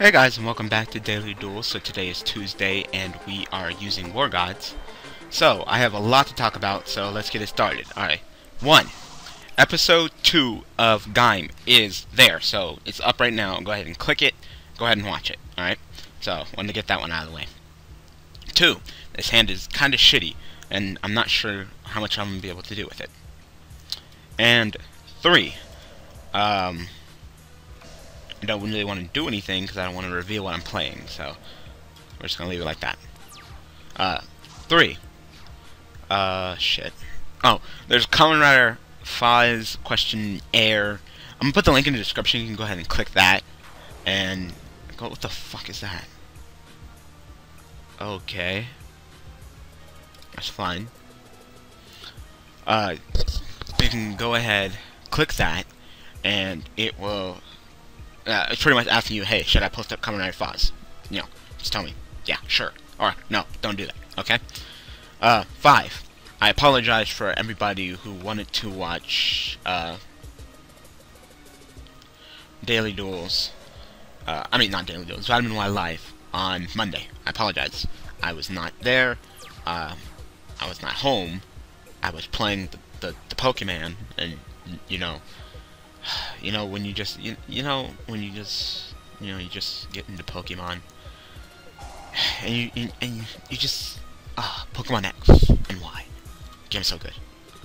Hey guys and welcome back to Daily Duel. So today is Tuesday and we are using War Gods. So I have a lot to talk about, so let's get it started. Alright. One. Episode 2 of Gaim is there, so it's up right now. Go ahead and click it. Go ahead and watch it. Alright? So, wanted to get that one out of the way. Two. This hand is kind of shitty, and I'm not sure how much I'm going to be able to do with it. And three. Um, I don't really want to do anything because I don't want to reveal what I'm playing, so we're just going to leave it like that. Uh, three. Uh, shit. Oh, there's Kamen Rider Faiz question air. I'm gonna put the link in the description. You can go ahead and click that. And go. What the fuck is that? Okay. That's fine. Uh, you can go ahead, click that, and it will. Uh, it's pretty much asking you, hey, should I post up Kamen Rider Faiz? You know, just tell me. Yeah, sure. Or no, don't do that. Okay. Uh, five. I apologize for everybody who wanted to watch uh, Daily Duels. Uh, I mean, not Daily Duels, Vitamin Y Live on Monday. I apologize. I was not there. Uh, I was not home. I was playing the, the, the Pokemon, and you know, you know when you just you, you know when you just you know you just get into Pokemon, and you and, you just ah Pokemon X and Y game's so good.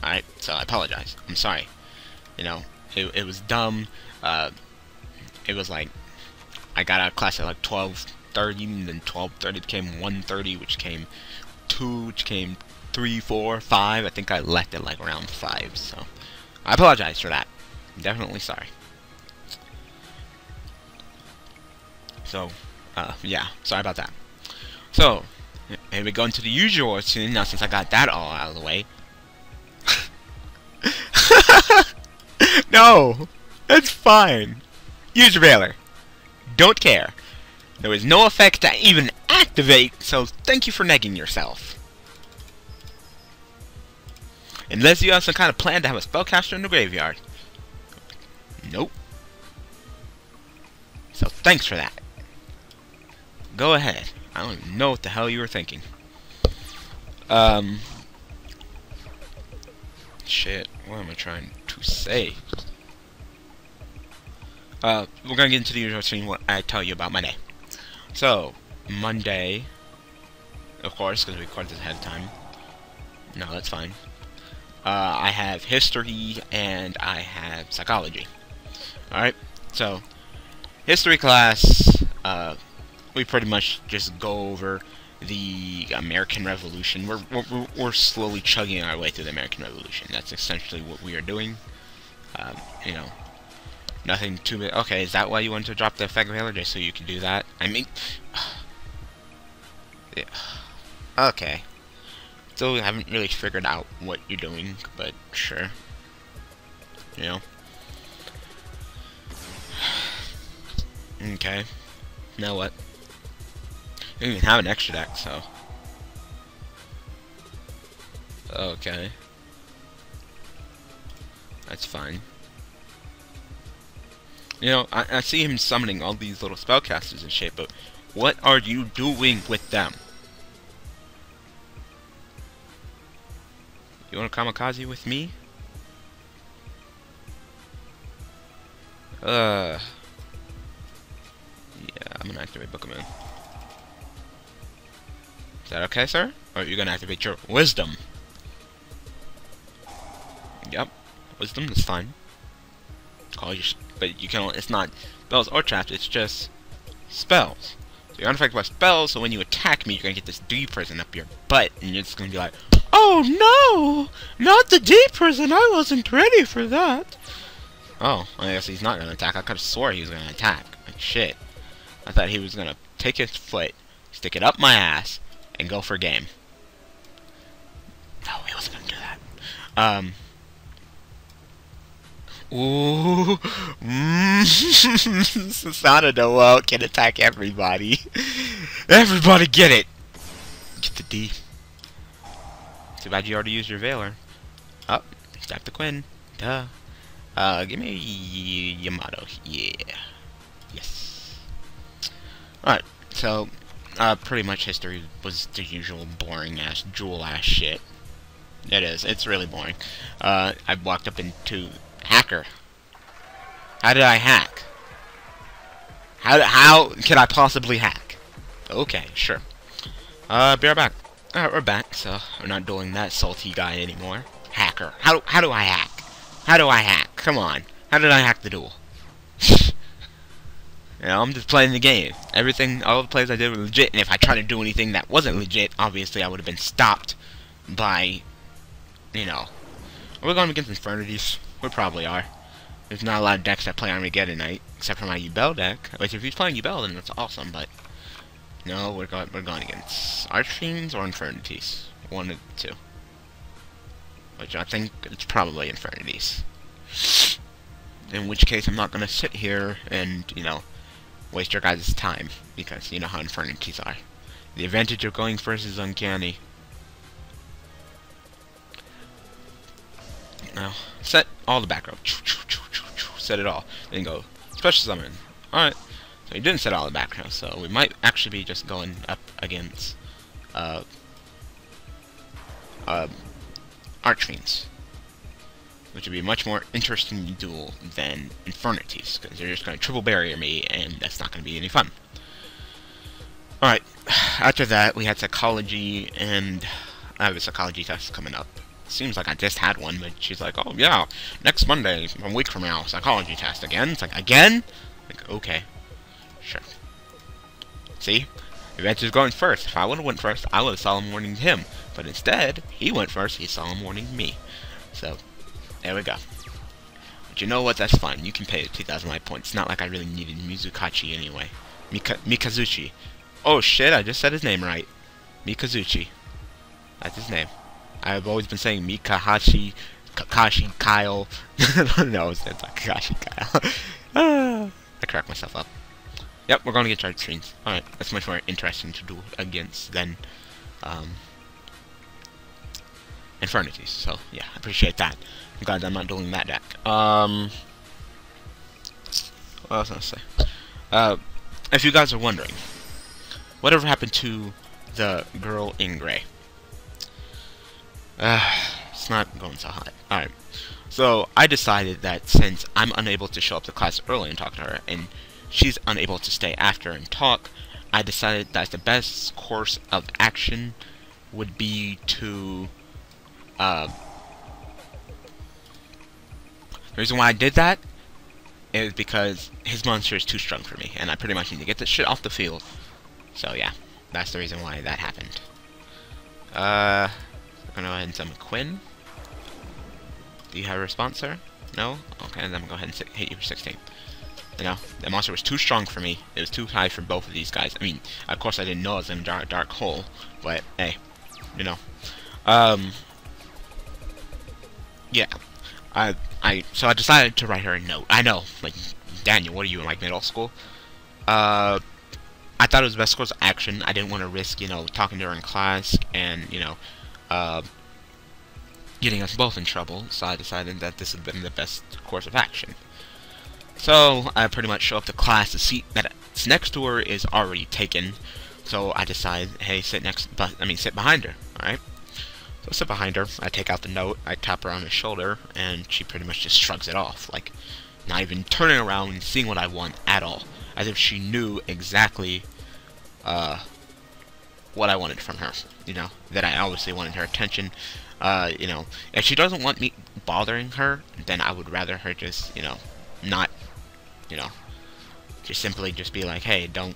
Alright, so I apologize. I'm sorry. You know, it, it was dumb. Uh, it was like, I got out of class at like 12.30, and then 12.30 became 1.30, which came 2, which came 3, 4, 5. I think I left at like around 5, so I apologize for that. Definitely sorry. So, uh, yeah, sorry about that. So, Maybe go into the usual routine now since I got that all out of the way. no! That's fine. Use Veiler. Don't care. There is no effect to even activate, so thank you for negging yourself. Unless you have some kind of plan to have a spellcaster in the graveyard. So thanks for that. Go ahead. I don't even know what the hell you were thinking. Um. Shit, what am I trying to say? Uh, we're gonna get into the usual scene what I tell you about Monday. So, Monday, of course, because we recorded this ahead of time. No, that's fine. Uh, I have history and I have psychology. Alright, so, history class, uh, we pretty much just go over the American Revolution. We're, we're, we're slowly chugging our way through the American Revolution. That's essentially what we are doing. Um, you know, nothing too big. Okay, is that why you want to drop the effect veiler? Just so you can do that? I mean, yeah. okay. Still haven't really figured out what you're doing, but sure. You know. Okay. Now what? I don't even have an extra deck, so. Okay. That's fine. You know, I, I see him summoning all these little spellcasters and shit, but what are you doing with them? You want to kamikaze with me? Uh. Yeah, I'm gonna activate Book of Moon. Is that okay, sir? Or are you gonna activate your wisdom? Yep. Wisdom is fine. Call your but you can it's not spells or traps, it's just spells. So you're unaffected by spells, so when you attack me, you're gonna get this D prison up your butt, and you're just gonna be like, Oh no! Not the D prison, I wasn't ready for that. Oh, I guess he's not gonna attack. I could've swore he was gonna attack. Like shit. I thought he was gonna take his foot, stick it up my ass, and go for game. No, he wasn't gonna do that. Um. Ooh, mm, Susana Noel can attack everybody. Everybody get it! Get the D. Too bad you already used your Veiler. Oh, stack the Quinn. Duh. Uh, give me Yamato. Yeah. Yes. Alright, so, uh, pretty much history was the usual boring-ass, jewel-ass shit. It is. It's really boring. Uh, I walked up into hacker. How did I hack? How, how can I possibly hack? Okay, sure. Uh, be right back. Alright, we're back, so we're not doing that salty guy anymore. Hacker. How, how do I hack? How do I hack? Come on. How did I hack the duel? You know, I'm just playing the game. Everything, all the plays I did were legit, and if I tried to do anything that wasn't legit, obviously I would have been stopped by, you know. Are we going against Infernities? We probably are. There's not a lot of decks that play Armageddon Knight, except for my Yubel deck. Which, if he's playing Yubel, then that's awesome, but... No, we're going, we're going against Archfiends or Infernities. One of the two. Which I think it's probably Infernities. In which case, I'm not going to sit here and, you know, waste your guys' time, because you know how Infernities are. The advantage of going first is uncanny. Now, set all the background. Set it all. Then go, special summon. Alright. So he didn't set all the background, so we might actually be just going up against, uh, uh, Archfiends which would be a much more interesting duel than Infernities, because they're just going to triple barrier me, and that's not going to be any fun. Alright, after that, we had psychology, and I have a psychology test coming up. Seems like I just had one, but she's like, oh yeah, next Monday, a week from now, psychology test again. It's like, again? Like, okay, sure. See? Adventure's going first. If I would have went first, I would have solemn warning him. But instead, he went first, he solemn warning me. So, there we go. But you know what? That's fine. You can pay 2,000 life points. Not like I really needed Mizukachi anyway. Mika Mikazuchi. Oh shit, I just said his name right. Mikazuchi. That's his name. I've always been saying Mikahashi, Kakashi, Kyle. no, it's not Kakashi, Kyle. ah, I cracked myself up. Yep, we're going to get charge screens. Alright, that's much more interesting to do against than um, Infernities. So, yeah, I appreciate that. Glad I'm not doing that deck. Um, what else was I say? Uh, if you guys are wondering, whatever happened to the girl in gray? Uh, it's not going so hot. Alright. So, I decided that since I'm unable to show up to class early and talk to her, and she's unable to stay after and talk, I decided that the best course of action would be to, uh, the reason why I did that is because his monster is too strong for me, and I pretty much need to get this shit off the field. So yeah, that's the reason why that happened. Uh, I'm gonna go ahead and summon Quinn. Do you have a response, sir? No? Okay, then I'm gonna go ahead and hit you for 16. You know, the monster was too strong for me. It was too high for both of these guys. I mean, of course I didn't know it was in a dark, dark hole, but hey, you know. Um, yeah, I I so I decided to write her a note. I know, like Daniel, what are you in like middle school? Uh, I thought it was the best course of action. I didn't want to risk, you know, talking to her in class and you know, uh, getting us both in trouble. So I decided that this had been the best course of action. So I pretty much show up to class. The seat that's next to her is already taken. So I decide, hey, sit next, I mean, sit behind her. All right. So I sit behind her, I take out the note, I tap her on the shoulder, and she pretty much just shrugs it off, like, not even turning around and seeing what I want at all. As if she knew exactly, uh, what I wanted from her, you know, that I obviously wanted her attention, uh, you know, if she doesn't want me bothering her, then I would rather her just, you know, not, you know, just simply just be like, hey, don't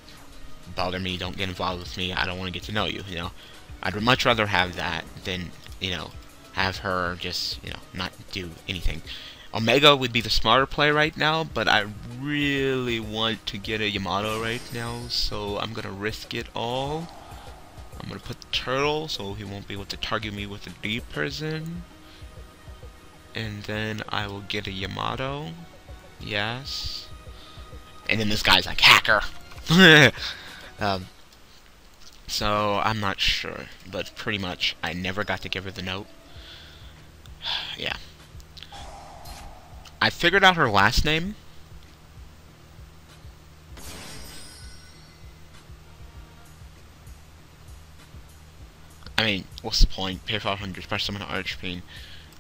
bother me, don't get involved with me, I don't want to get to know you, you know. I'd much rather have that than, you know, have her just, you know, not do anything. Omega would be the smarter play right now, but I really want to get a Yamato right now, so I'm gonna risk it all. I'm gonna put the turtle so he won't be able to target me with a D prison. And then I will get a Yamato. Yes. And then this guy's like, hacker! um, so, I'm not sure, but pretty much I never got to give her the note. yeah. I figured out her last name. I mean, what's the point? Pay 500, press summon Archfiend.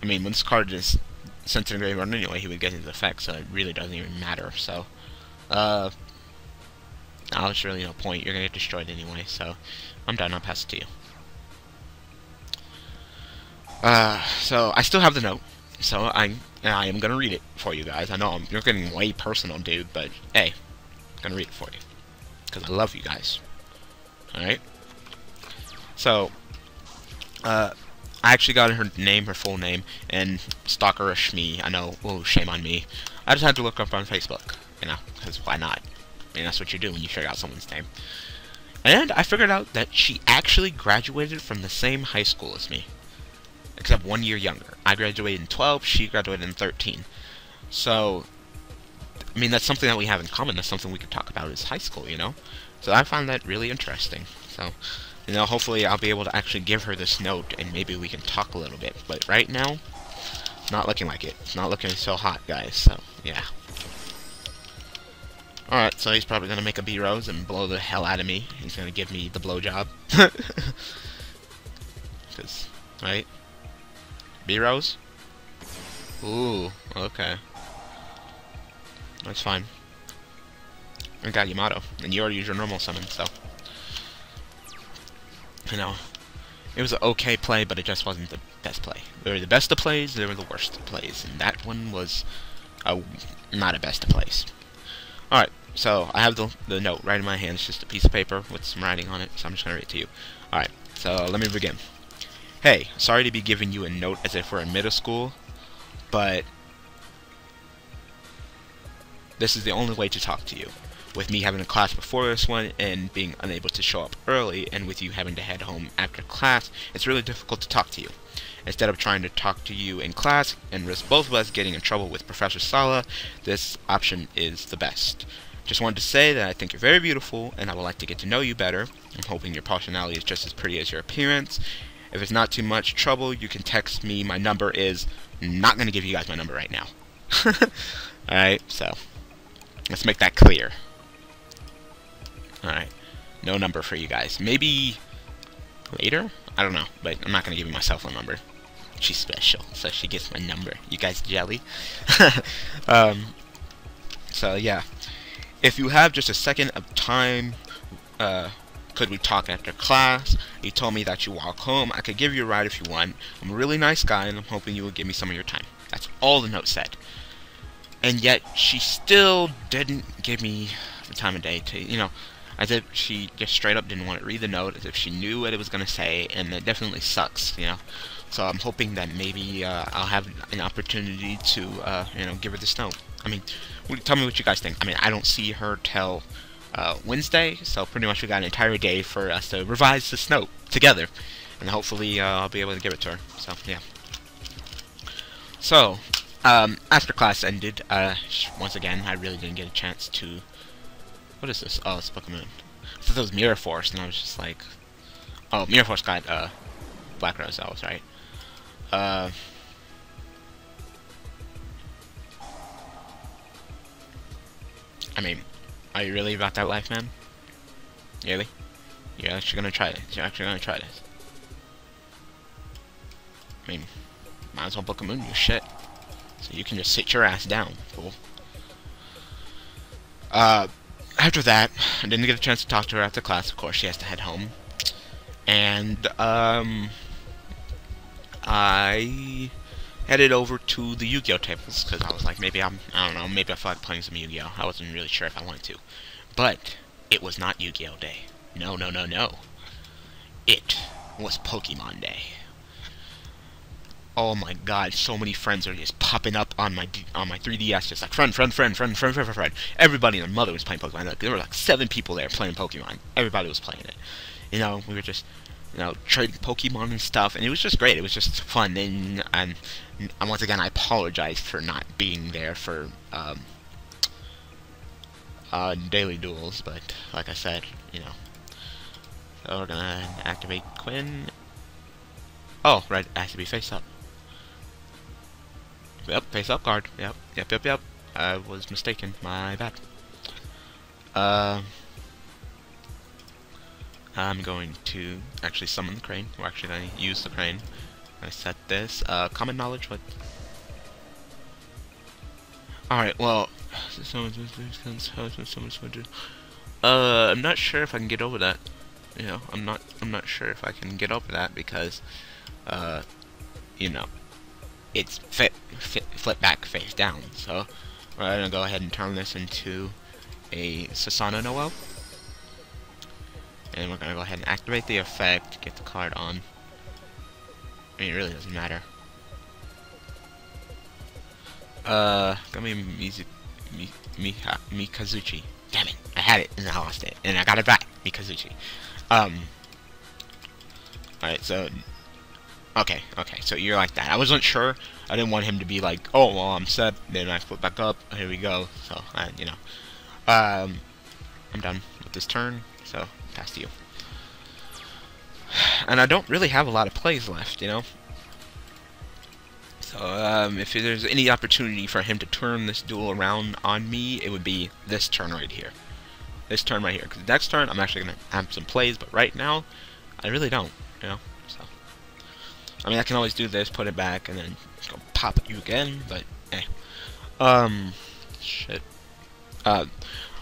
I mean, when this card is sent to the graveyard anyway, he would get his effect, so it really doesn't even matter, so... Uh, now there's really no point. You're gonna get destroyed anyway, so I'm done. I'll pass it to you. Uh, so I still have the note, so I I am gonna read it for you guys. I know I'm, you're getting way personal, dude, but hey, I'm gonna read it for you because I love you guys. All right. So, uh, I actually got her name, her full name, and stalkerish me. I know. Oh, shame on me. I just had to look up on Facebook, you know, because why not? Mean, that's what you do when you figure out someone's name. And I figured out that she actually graduated from the same high school as me. Except one year younger. I graduated in 12, she graduated in 13. So, I mean, that's something that we have in common. That's something we could talk about is high school, you know? So I found that really interesting. So, you know, hopefully I'll be able to actually give her this note and maybe we can talk a little bit. But right now, not looking like it. It's not looking so hot, guys. So, yeah. Alright, so he's probably to make a B-Rose and blow the hell out of me. He's to give me the blowjob. Because, right? B-Rose? Ooh, okay. That's fine. I got Yamato, and you already used your normal summon, so... You know, it was an okay play, but it just wasn't the best play. They were the best of plays, they were the worst of plays, and that one was a, not a best of plays. Alright, so I have the, the note right in my hand. It's just a piece of paper with some writing on it, so I'm just going to read it to you. Alright, so let me begin. Hey, sorry to be giving you a note as if we're in middle school, but this is the only way to talk to you. With me having a class before this one and being unable to show up early, and with you having to head home after class, it's really difficult to talk to you. Instead of trying to talk to you in class and risk both of us getting in trouble with Professor Sala, this option is the best. Just wanted to say that I think you're very beautiful, and I would like to get to know you better. I'm hoping your personality is just as pretty as your appearance. If it's not too much trouble, you can text me. My number is not going to give you guys my number right now. Alright, so let's make that clear. Alright, no number for you guys. Maybe later? I don't know, but I'm not going to give you my cell phone number. She's special, so she gets my number. You guys jelly? um, so, yeah. If you have just a second of time, uh, could we talk after class? You told me that you walk home. I could give you a ride if you want. I'm a really nice guy, and I'm hoping you will give me some of your time. That's all the note said. And yet, she still didn't give me the time of day to, you know, as if she just straight up didn't want to read the note, as if she knew what it was going to say, and it definitely sucks, you know. So I'm hoping that maybe uh, I'll have an opportunity to, uh, you know, give her this note. I mean, tell me what you guys think. I mean, I don't see her till uh, Wednesday, so pretty much we got an entire day for us to revise this note together, and hopefully uh, I'll be able to give it to her. So yeah. So um, after class ended, uh, once again I really didn't get a chance to. What is this? Oh, it's Pokemon. I thought it was Mirror Force, and I was just like, oh, Mirror Force got uh, Black Rose. That was right. I mean, are you really about that life, man? Really? You're actually gonna try this. You're actually gonna try this. I mean, might as well book a moon, you shit. So you can just sit your ass down, fool. Uh, after that, I didn't get a chance to talk to her after class. Of course, she has to head home. And, um, I headed over to the Yu-Gi-Oh tables because I was like, maybe I'm, I don't know, maybe I feel like playing some Yu-Gi-Oh. I wasn't really sure if I wanted to, but it was not Yu-Gi-Oh day. No, no, no, no. It was Pokemon Day. Oh my God! So many friends are just popping up on my on my 3DS, just like friend, friend, friend, friend, friend, friend, friend, friend. Everybody and their mother was playing Pokemon. Like, there were like seven people there playing Pokemon. Everybody was playing it. You know, we were just you know, trading Pokemon and stuff, and it was just great. It was just fun, and, and, and once again, I apologize for not being there for um, uh, daily duels, but like I said, you know. So we're gonna activate Quinn. Oh, right, it has to be face up. Yep, face up guard. Yep, yep, yep, yep. I was mistaken. My bad. Uh, I'm going to actually summon the crane. We're actually going to use the crane. I set this. Uh, common knowledge, what? Alright, well... Uh, I'm not sure if I can get over that. You know, I'm not, I'm not sure if I can get over that because, uh, you know, it's fit, fit, flip back face down. So, we're gonna go ahead and turn this into a Susano Noel. And we're gonna go ahead and activate the effect, get the card on. I mean, it really doesn't matter. Uh, got me Mi, Mi, Mikazuchi. Damn it, I had it and I lost it, and I got it back. Mikazuchi. Um. Alright, so. Okay, okay, so you're like that. I wasn't sure. I didn't want him to be like, oh, well, I'm set. Then I flip back up. Here we go. So, you know. Um, I'm done with this turn, so pass to you. And I don't really have a lot of plays left, you know. So, um, if there's any opportunity for him to turn this duel around on me, it would be this turn right here. This turn right here. Because next turn, I'm actually going to have some plays, but right now, I really don't, you know. So, I mean, I can always do this, put it back, and then go pop you again, but, eh. Um, shit. Uh,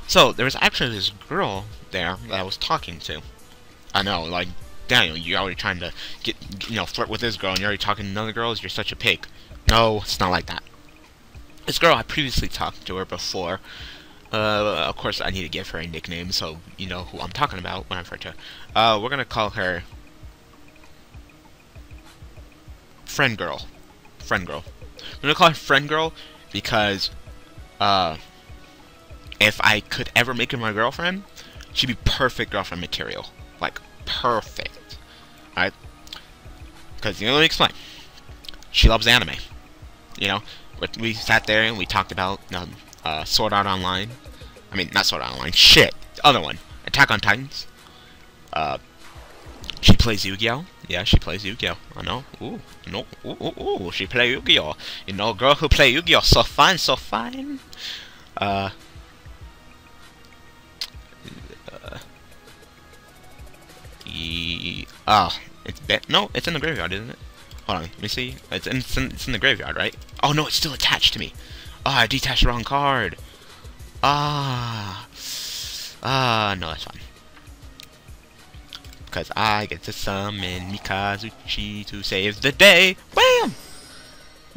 so, there was actually this girl there that I was talking to. I know, like, Daniel, you're already trying to get, you know, flirt with this girl, and you're already talking to another girl, you're such a pig. No, it's not like that. This girl, I previously talked to her before. Uh, of course, I need to give her a nickname, so you know who I'm talking about when I refer to her. Uh, we're gonna call her... Friend Girl. Friend Girl. I'm gonna call her Friend Girl because, uh, if I could ever make her my girlfriend, she'd be perfect girlfriend material. Like, perfect. Alright? Because, you know, let me explain. She loves anime. You know, we sat there and we talked about um, uh, Sword Art Online. I mean, not Sword Art Online. Shit, other one, Attack on Titans. Uh, she plays Yu-Gi-Oh. Yeah, she plays Yu-Gi-Oh. I know. Ooh, no, ooh, ooh, ooh. She play Yu-Gi-Oh. You know, girl who play Yu-Gi-Oh. So fine, so fine. Uh. uh e oh, it's no, it's in the graveyard, isn't it? Hold on, let me see. It's in, it's in, it's in the graveyard, right? Oh, no, it's still attached to me. Ah, oh, I detached the wrong card. Ah. Ah, no, that's fine. Because I get to summon Mikazuchi to save the day. Bam!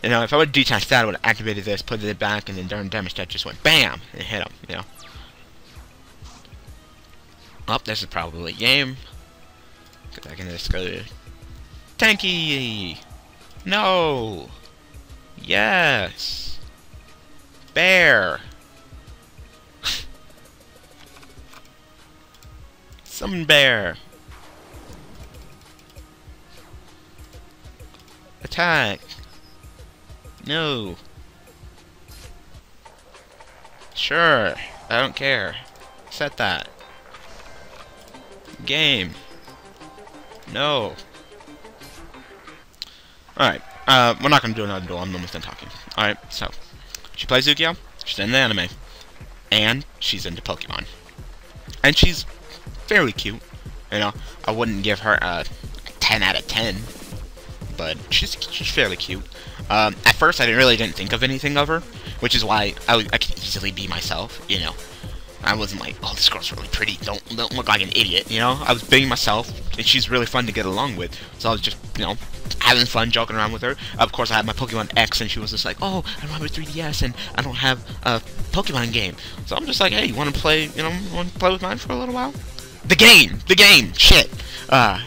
You know, if I would detach that, I would have activated this, put it back, and then during damage that just went BAM! And hit him, you know. Oh, this is probably a game. Because I can just go to Tanky! No! Yes! Bear! Summon bear! Attack! No! Sure, I don't care. Set that. Game. No. Alright, uh, we're not gonna do another duel, I'm almost done talking. Alright, so, she plays Yu-Gi-Oh! She's in the anime. And she's into Pokemon. And she's fairly cute. You know, I wouldn't give her a 10 out of 10. But she's, she's fairly cute. Um, at first, I didn't, really didn't think of anything of her. Which is why I, I could easily be myself, you know. I wasn't like, oh, this girl's really pretty. Don't don't look like an idiot, you know. I was being myself, and she's really fun to get along with. So I was just, you know, having fun joking around with her. Of course, I had my Pokemon X, and she was just like, oh, I don't have a 3DS, and I don't have a Pokemon game. So I'm just like, hey, you want to play? You know, want to play with mine for a little while? The game, the game, shit. Uh,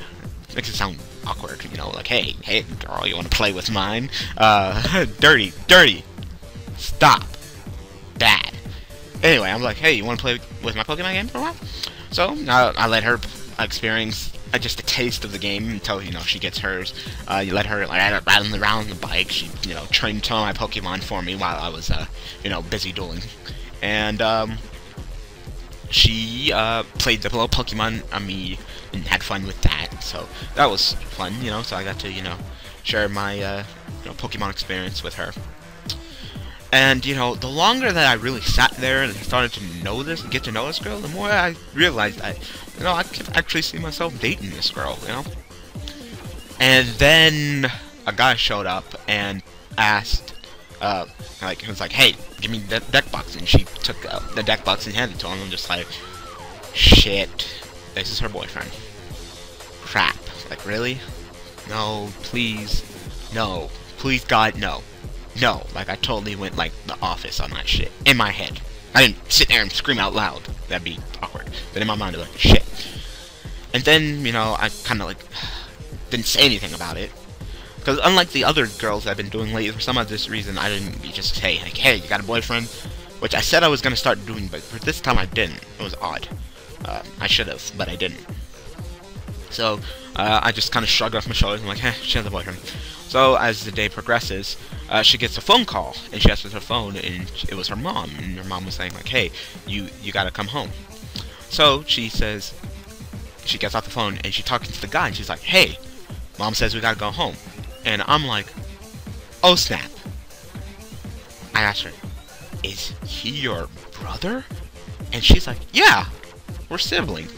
makes it sound awkward, you know, like, hey, hey, girl, you want to play with mine? Uh, dirty, dirty. Stop. Bad. Anyway, I'm like, hey, you want to play with my Pokemon game for a while? So, I, I let her experience uh, just a taste of the game until, you know, she gets hers. Uh, you let her like, ride around the bike. She, you know, trained some of my Pokemon for me while I was, uh, you know, busy dueling. And, um, she, uh, played the little Pokemon on me and had fun with that. So, that was fun, you know, so I got to, you know, share my, uh, you know, Pokemon experience with her. And, you know, the longer that I really sat there and started to know this, and get to know this girl, the more I realized that, you know, I could actually see myself dating this girl, you know? And then a guy showed up and asked, uh, like, he was like, hey, give me the deck box. And she took uh, the deck box and handed it to him. I'm just like, shit, this is her boyfriend. Crap. Like, really? No, please. No. Please, God, no. No, like I totally went like the office on that shit. In my head. I didn't sit there and scream out loud. That'd be awkward. But in my mind, I was like, shit. And then, you know, I kind of like didn't say anything about it. Because unlike the other girls I've been doing lately, for some of this reason, I didn't just say, like, hey, you got a boyfriend? Which I said I was going to start doing, but for this time I didn't. It was odd. Uh, I should have, but I didn't. So, uh, I just kind of shrugged off my shoulders and like, eh, she has a boyfriend. So as the day progresses, uh, she gets a phone call, and she answers her phone, and it was her mom, and her mom was saying like, "Hey, you you gotta come home." So she says, she gets off the phone, and she's talking to the guy, and she's like, "Hey, mom says we gotta go home," and I'm like, "Oh snap!" I asked her, "Is he your brother?" And she's like, "Yeah, we're siblings."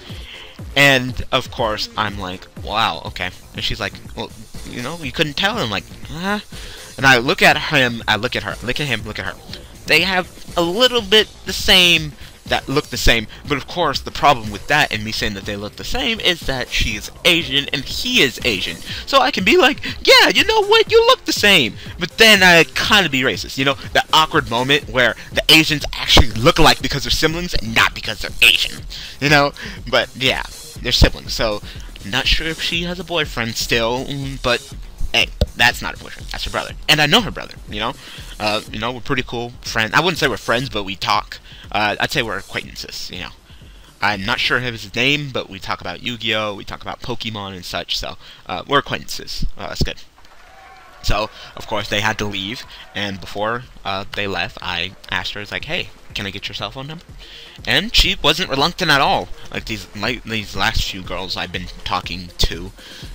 And of course, I'm like, "Wow, okay." And she's like, "Well, you know, you couldn't tell him, like, huh? And I look at him, I look at her, look at him, look at her. They have a little bit the same, that look the same, but of course the problem with that and me saying that they look the same is that she is Asian and he is Asian. So I can be like, yeah, you know what, you look the same. But then I kind of be racist, you know, that awkward moment where the Asians actually look alike because they're siblings and not because they're Asian, you know? But yeah, they're siblings, so not sure if she has a boyfriend still, but that's not her boyfriend. That's her brother, and I know her brother. You know, uh, you know, we're pretty cool friends. I wouldn't say we're friends, but we talk. Uh, I'd say we're acquaintances. You know, I'm not sure his name, but we talk about Yu-Gi-Oh, we talk about Pokemon and such. So uh, we're acquaintances. Uh, that's good. So, of course, they had to leave, and before uh, they left, I asked her, "It's like, hey, can I get your cell phone number?" And she wasn't reluctant at all. Like these, like these last few girls I've been talking to,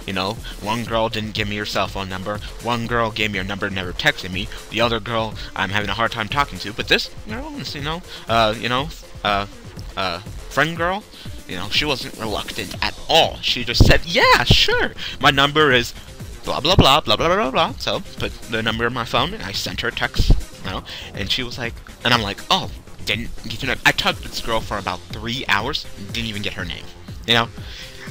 you know, one girl didn't give me her cell phone number. One girl gave me her number, and never texted me. The other girl I'm having a hard time talking to. But this girl, you know, uh, you know, uh, uh, friend girl, you know, she wasn't reluctant at all. She just said, "Yeah, sure. My number is." blah blah blah blah blah blah blah. So put the number in my phone and I sent her a text, you know, and she was like, and I'm like, oh, didn't get your name. I talked to this girl for about three hours, and didn't even get her name, you know.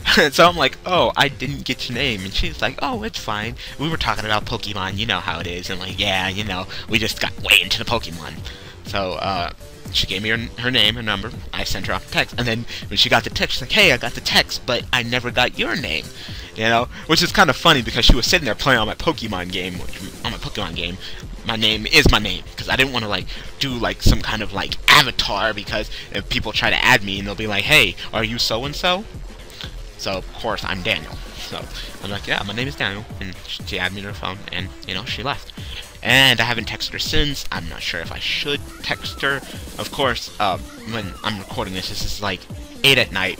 so I'm like, oh, I didn't get your name, and she's like, oh, it's fine. We were talking about Pokemon, you know how it is, and like, yeah, you know, we just got way into the Pokemon. So, uh, she gave me her, her name, her number. I sent her off a text, and then when she got the text, she's like, "Hey, I got the text, but I never got your name." You know, which is kind of funny because she was sitting there playing on my Pokemon game, on my Pokemon game. My name is my name because I didn't want to like do like some kind of like avatar because if people try to add me and they'll be like, "Hey, are you so and so?" So of course I'm Daniel. So I'm like, "Yeah, my name is Daniel," and she added me to her phone, and you know she left and I haven't texted her since. I'm not sure if I should text her. Of course, uh, when I'm recording this, this is like 8 at night,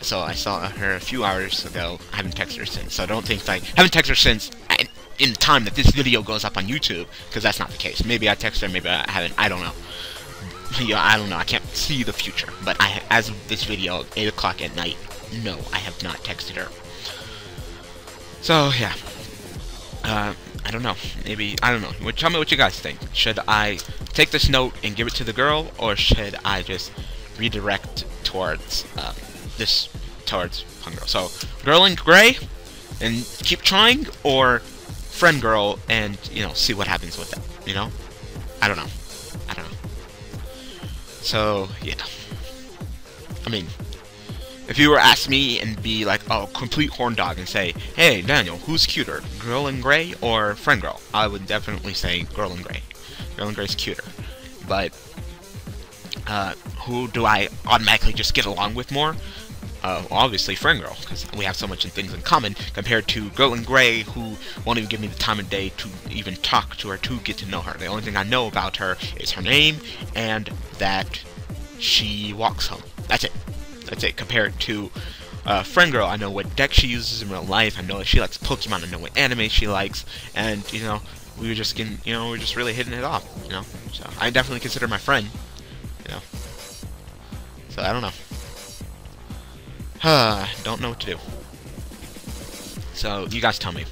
so I saw her a few hours ago. I haven't texted her since, so I don't think I haven't texted her since in the time that this video goes up on YouTube, because that's not the case. Maybe I texted her, maybe I haven't, I don't know. Yeah, I don't know, I can't see the future, but I, as of this video, 8 o'clock at night, no, I have not texted her. So, yeah. Uh, I don't know. Maybe, I don't know. Tell me what you guys think. Should I take this note and give it to the girl, or should I just redirect towards uh, this, towards Girl? So, girl in gray, and keep trying, or friend girl, and, you know, see what happens with that, you know? I don't know. I don't know. So, yeah. I mean, if you were ask me and be like, oh, complete horn dog and say, hey, Daniel, who's cuter, girl in gray or friend girl? I would definitely say girl in gray. Girl in gray is cuter. But, uh, who do I automatically just get along with more? Uh, obviously friend girl, because we have so much in things in common, compared to girl in gray, who won't even give me the time of day to even talk to her, to get to know her. The only thing I know about her is her name, and that she walks home. That's it. That's it. Compared to uh, Friend Girl, I know what deck she uses in real life. I know that she likes Pokemon. I know what anime she likes. And, you know, we were just getting, you know, we were just really hitting it off, you know. So I definitely consider my friend, you know. So I don't know. Don't know what to do. So you guys tell me.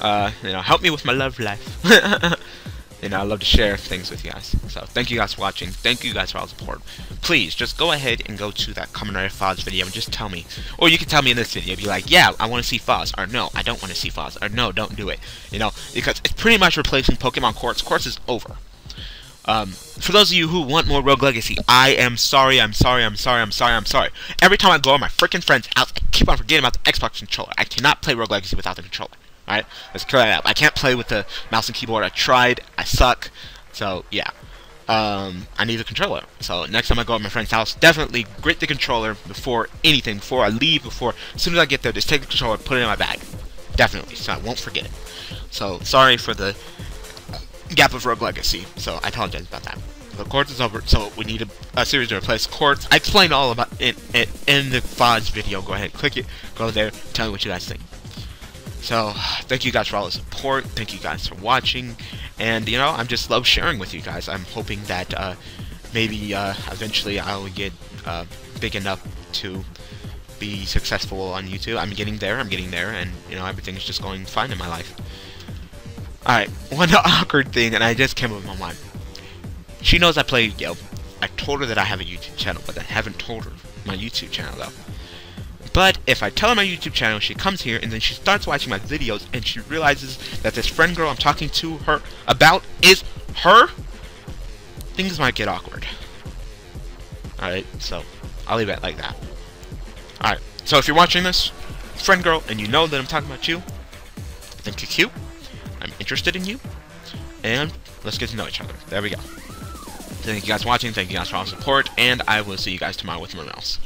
Uh, you know, help me with my love life. you know, I love to share things with you guys. So thank you guys for watching. Thank you guys for all the support. Please, just go ahead and go to that Kamen Rider Faiz video and just tell me. Or you can tell me in this video. Be like, yeah, I want to see Faiz. Or no, I don't want to see Faiz. Or no, don't do it. You know, because it's pretty much replacing Pokemon Quartz. Quartz is over. Um, for those of you who want more Rogue Legacy, I am sorry, I'm sorry, I'm sorry, I'm sorry, I'm sorry. Every time I go on my freaking friend's house, I keep on forgetting about the Xbox controller. I cannot play Rogue Legacy without the controller. Alright? Let's clear that up. I can't play with the mouse and keyboard. I tried. I suck. So, yeah. Um, I need the controller. So, next time I go to my friend's house, definitely grip the controller before anything, before I leave, before, as soon as I get there, just take the controller, put it in my bag. Definitely, so I won't forget it. So, sorry for the gap of Rogue Legacy. So, I apologize about that. The Quartz is over, so we need a, a series to replace Quartz. I explained all about it, it in the Faiz video. Go ahead, click it, go there, tell me what you guys think. So, thank you guys for all the support. Thank you guys for watching. And, you know, I'm just love sharing with you guys. I'm hoping that uh, maybe uh, eventually I'll get uh, big enough to be successful on YouTube. I'm getting there, I'm getting there, and, you know, everything's just going fine in my life. Alright, one awkward thing, and I just came up with my mind. She knows I play Yo. I told her that I have a YouTube channel, but I haven't told her my YouTube channel, though. But if I tell her my YouTube channel, she comes here and then she starts watching my videos and she realizes that this friend girl I'm talking to her about is her, things might get awkward. Alright, so I'll leave it like that. Alright, so if you're watching this, friend girl, and you know that I'm talking about you, think you're cute, I'm interested in you, and let's get to know each other. There we go. Thank you guys for watching, thank you guys for all the support, and I will see you guys tomorrow with more else.